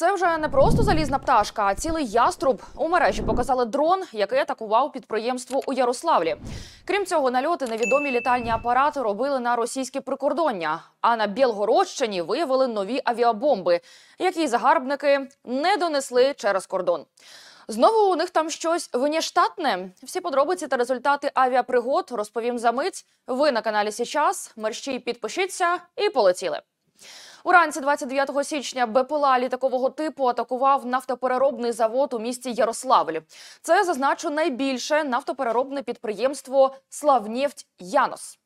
Це вже не просто залізна пташка, а цілий яструб. У мережі показали дрон, який атакував підприємство у Ярославлі. Крім цього, нальоти невідомі літальні апарати робили на російське прикордоння. А на Білгородщині виявили нові авіабомби, які загарбники не донесли через кордон. Знову у них там щось виняштатне. Всі подробиці та результати авіапригод розповім за мить. Ви на каналі Січас. Мерщій підпишіться і полетіли. Уранці 29 січня БПЛА літакового типу атакував нафтопереробний завод у місті Ярославль. Це зазначу найбільше нафтопереробне підприємство Славнефть Янос.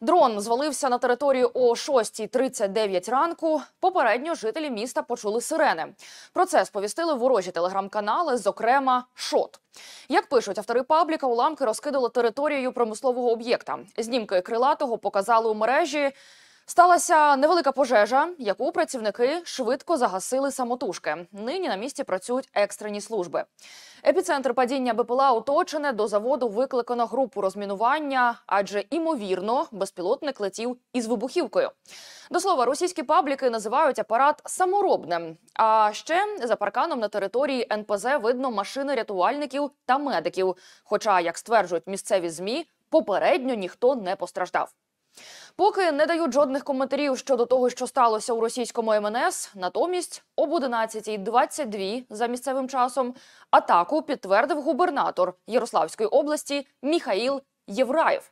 Дрон звалився на територію о 6.39 ранку. Попередньо жителі міста почули сирени. Про це сповістили ворожі телеграм-канали, зокрема ШОТ. Як пишуть автори пабліка, уламки розкидали територію промислового об'єкта. Знімки крилатого показали у мережі. Сталася невелика пожежа, яку працівники швидко загасили самотужки. Нині на місці працюють екстрені служби. Епіцентр падіння БПЛА оточене до заводу викликано групу розмінування, адже імовірно безпілотник летів із вибухівкою. До слова, російські пабліки називають апарат саморобним. А ще за парканом на території НПЗ видно машини рятувальників та медиків. Хоча, як стверджують місцеві змі, попередньо ніхто не постраждав. Поки не дають жодних коментарів щодо того, що сталося у російському МНС. Натомість об 11.22 за місцевим часом атаку підтвердив губернатор Ярославської області Міхаїл Євраєв.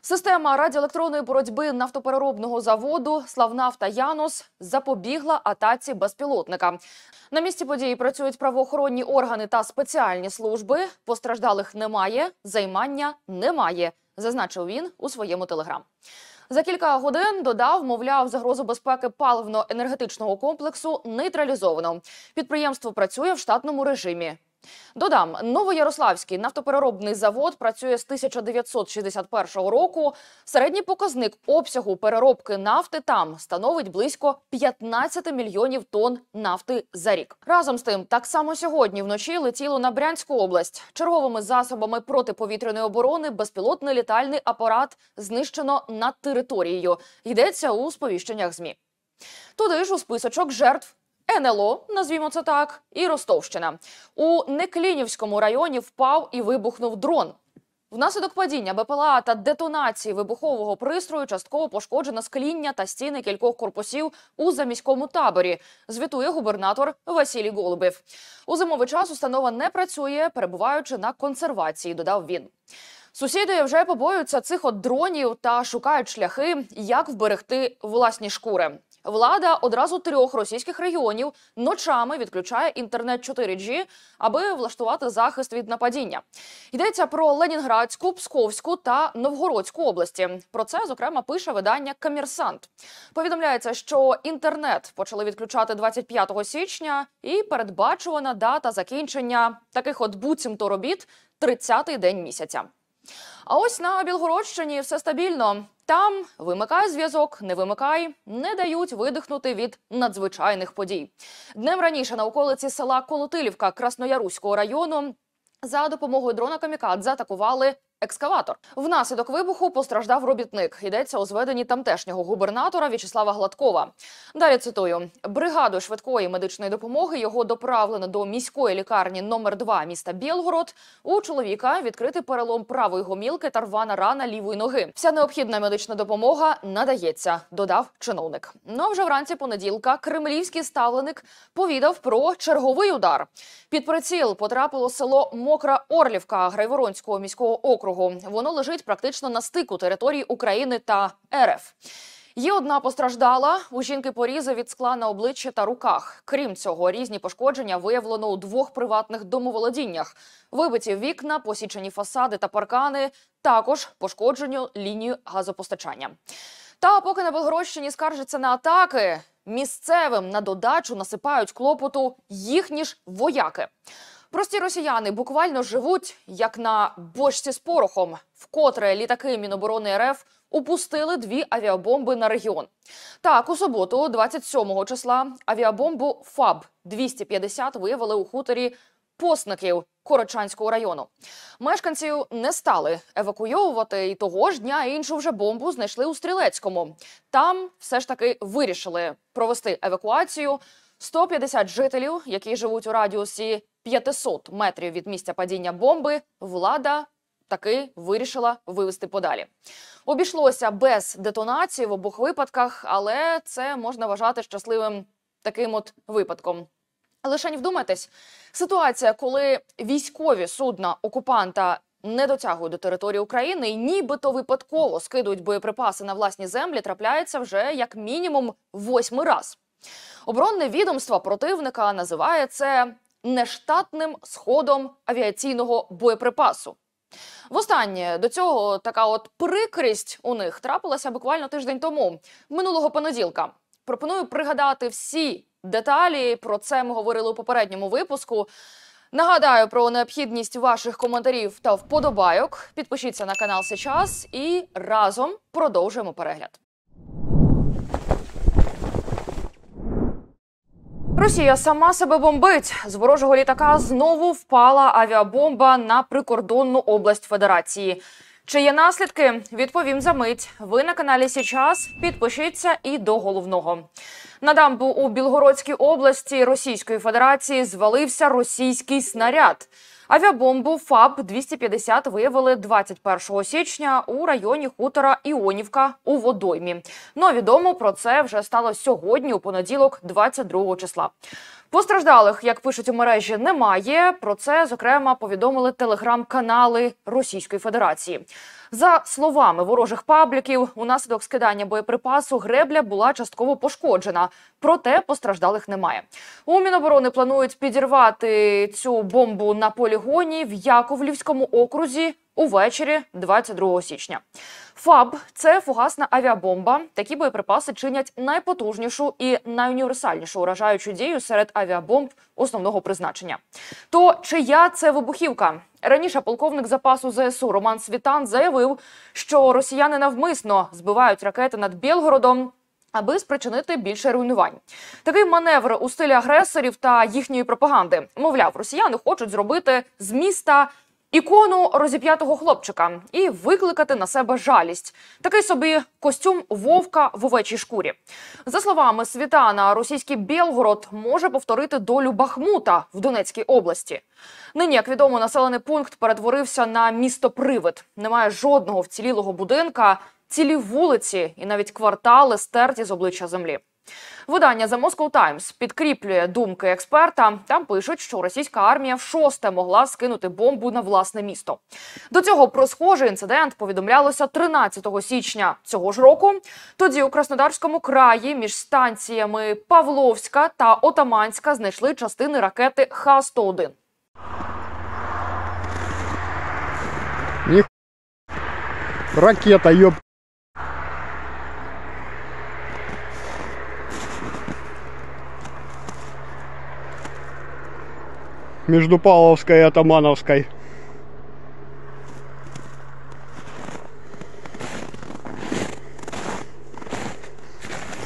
Система радіоелектронної боротьби нафтопереробного заводу Славнафта Янос запобігла атаці безпілотника. На місці події працюють правоохоронні органи та спеціальні служби. Постраждалих немає, займання немає, зазначив він у своєму телеграм. За кілька годин додав, мовляв, загрозу безпеки паливно-енергетичного комплексу нейтралізовано. Підприємство працює в штатному режимі. Додам, Новоярославський нафтопереробний завод працює з 1961 року. Середній показник обсягу переробки нафти там становить близько 15 мільйонів тонн нафти за рік. Разом з тим, так само сьогодні вночі летіло на Брянську область. Черговими засобами протиповітряної оборони безпілотний літальний апарат знищено над територією. Йдеться у сповіщеннях змі. Туди ж у списочок жертв НЛО, назвімо це так, і Ростовщина. У Неклінівському районі впав і вибухнув дрон. Внаслідок падіння БПЛА та детонації вибухового пристрою частково пошкоджено скління та стіни кількох корпусів у заміському таборі. Звітує губернатор Василій Голубів. У зимовий час установа не працює, перебуваючи на консервації. Додав він. Сусіди вже побоюються цих от дронів та шукають шляхи, як вберегти власні шкури. Влада одразу трьох російських регіонів ночами відключає інтернет 4G, аби влаштувати захист від нападіння. Йдеться про Ленінградську, Псковську та Новгородську області. Про це зокрема пише видання Комерсант. Повідомляється, що інтернет почали відключати 25 січня, і передбачувана дата закінчення таких от буцімто робіт 30-й день місяця. А ось на Білгородщині все стабільно. Там вимикай зв'язок, не вимикай, не дають видихнути від надзвичайних подій. Днем раніше на околиці села Колотилівка Краснояруського району за допомогою дрона камікадзе атакували екскаватор. Внаслідок вибуху постраждав робітник. Йдеться у зведенні тамтешнього губернатора В'ячеслава Гладкова. Далі цитую: бригадою швидкої медичної допомоги його доправлено до міської лікарні номер 2 міста Білгород. У чоловіка відкритий перелом правої гомілки та рвана рана лівої ноги. Вся необхідна медична допомога надається, додав чиновник. Ну вже вранці понеділка кремлівський ставленик повідав про черговий удар. Під приціл потрапило село Мокра Орлівка Грайворонського міського округу. Воно лежить практично на стику території України та РФ. Є одна постраждала. У жінки порізи від скла на обличчі та руках. Крім цього, різні пошкодження виявлено у двох приватних домоволодіннях. Вибиті вікна, посічені фасади та паркани. Також пошкоджено лінію газопостачання. Та поки на Белгородщині скаржаться на атаки, місцевим на додачу насипають клопоту їхні ж вояки. Прості росіяни буквально живуть як на бочці з порохом, вкотре літаки Міноборони РФ упустили дві авіабомби на регіон. Так, у суботу, 27 числа, авіабомбу ФАБ 250 виявили у хуторі Постників Корочанського району. Мешканців не стали евакуйовувати, і того ж дня іншу вже бомбу знайшли у Стрілецькому. Там все ж таки вирішили провести евакуацію. 150 жителів, які живуть у радіусі 500 метрів від місця падіння бомби, влада таки вирішила вивести подалі. Обійшлося без детонації в обох випадках, але це можна вважати щасливим таким от випадком. Лише не вдумайтесь, ситуація, коли військові судна окупанта не дотягують до території України і нібито випадково скидують боєприпаси на власні землі, трапляється вже як мінімум восьмий раз. Оборонне відомство противника називає це нештатним сходом авіаційного боєприпасу. Востаннє до цього така от прикрість у них трапилася буквально тиждень тому, минулого понеділка. Пропоную пригадати всі деталі. Про це ми говорили у попередньому випуску. Нагадаю про необхідність ваших коментарів та вподобайок. Підпишіться на канал сейчас і разом продовжуємо перегляд. Росія сама себе бомбить. З ворожого літака знову впала авіабомба на прикордонну область Федерації. Чи є наслідки? Відповім за мить. Ви на каналі Січас. Підпишіться і до головного. На дамбу у Білгородській області Російської Федерації звалився російський снаряд. Авіабомбу ФАБ 250 виявили 21 січня у районі хутора Іонівка у водоймі. Ну відомо про це вже стало сьогодні, у понеділок, 22 числа. Постраждалих, як пишуть у мережі, немає. Про це зокрема повідомили телеграм-канали Російської Федерації. За словами ворожих пабліків, унаслідок скидання боєприпасу гребля була частково пошкоджена, проте постраждалих немає. У Міноборони планують підірвати цю бомбу на полігоні в Яковлівському окрузі увечері 22 січня. ФАБ це фугасна авіабомба. Такі боєприпаси чинять найпотужнішу і найуніверсальнішу уражаючу дію серед авіабомб основного призначення. То чия це вибухівка? Раніше полковник запасу ЗСУ Роман Світан заявив, що росіяни навмисно збивають ракети над Білгородом. Аби спричинити більше руйнувань, такий маневр у стилі агресорів та їхньої пропаганди. Мовляв, росіяни хочуть зробити з міста ікону розіп'ятого хлопчика і викликати на себе жалість. Такий собі костюм вовка в овечій шкурі. За словами Світана, російський Білгород може повторити долю Бахмута в Донецькій області. Нині, як відомо, населений пункт перетворився на місто привид. Немає жодного вцілілого будинка, цілі вулиці і навіть квартали стерті з обличчя землі. Видання The Moscow Times підкріплює думки експерта. Там пишуть, що російська армія в шосте могла скинути бомбу на власне місто. До цього про схожий інцидент повідомлялося 13 січня цього ж року. Тоді у Краснодарському краї між станціями Павловська та Отаманська знайшли частини ракети Х-101. Ракета, ёб. Между Павловской и Атамановской.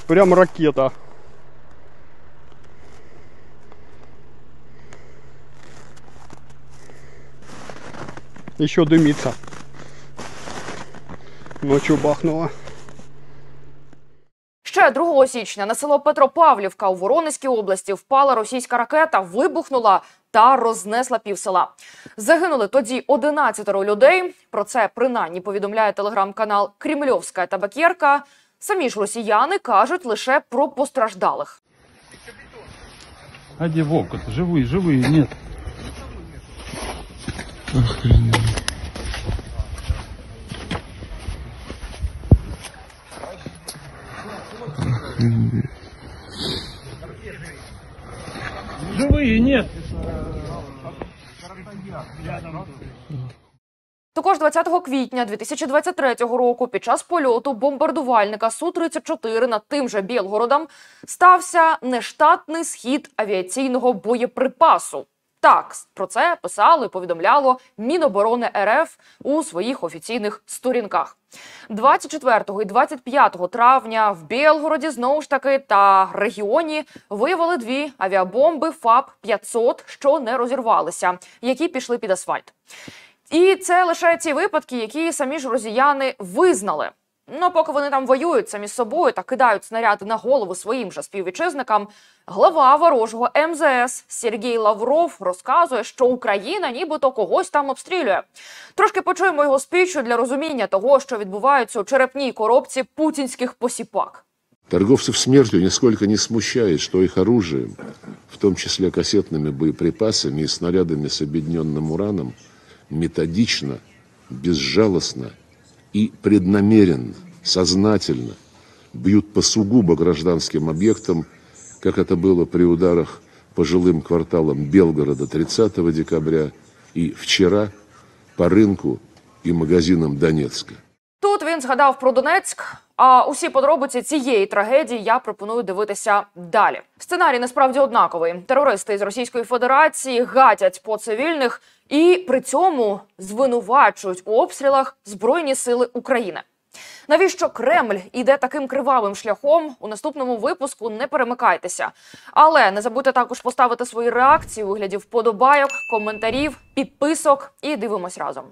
Прям ракета. Еще дымится. Ночью бахнуло. Ще 2 січня на село Петропавлівка у Воронезькій області впала російська ракета, вибухнула та рознесла пів села. Загинули тоді 11 людей. Про це принаймні повідомляє телеграм-канал Кремльовська табакерка. Самі ж росіяни кажуть лише про постраждалих. А где Вовка-то? Живые, живые, нет. Живые, нет. Також 20 квітня 2023 року під час польоту бомбардувальника Су-34 над тим же Білгородом стався нештатний схід авіаційного боєприпасу. Так, про це писало і повідомляло Міноборони РФ у своїх офіційних сторінках. 24 і 25 травня в Білгороді знову ж таки та регіоні виявили дві авіабомби ФАП-500, що не розірвалися, які пішли під асфальт. І це лише ті випадки, які самі ж росіяни визнали. Ну, поки вони там воюють самі з собою та кидають снаряди на голову своїм же співвітчизникам, глава ворожого МЗС Сергій Лавров розказує, що Україна нібито когось там обстрілює. Трошки почуємо його спічу для розуміння того, що відбувається у черепній коробці путінських посіпак. Торговцев смертью нисколько не смущает, что их оружием, в том числе кассетными боеприпасами и снарядами с объединенным ураном, методично, безжалостно и преднамеренно, сознательно бьют по сугубо гражданским объектам, как это было при ударах по жилым кварталам Белгорода 30 декабря и вчера по рынку и магазинам Донецка. Тут він згадав про Донецьк. А усі подробиці цієї трагедії я пропоную дивитися далі. Сценарій насправді однаковий. Терористи з Російської Федерації гатять по цивільних і при цьому звинувачують у обстрілах Збройні Сили України. Навіщо Кремль іде таким кривавим шляхом? У наступному випуску не перемикайтеся. Але не забудьте також поставити свої реакції у вигляді вподобайок, коментарів, підписок і дивимось разом.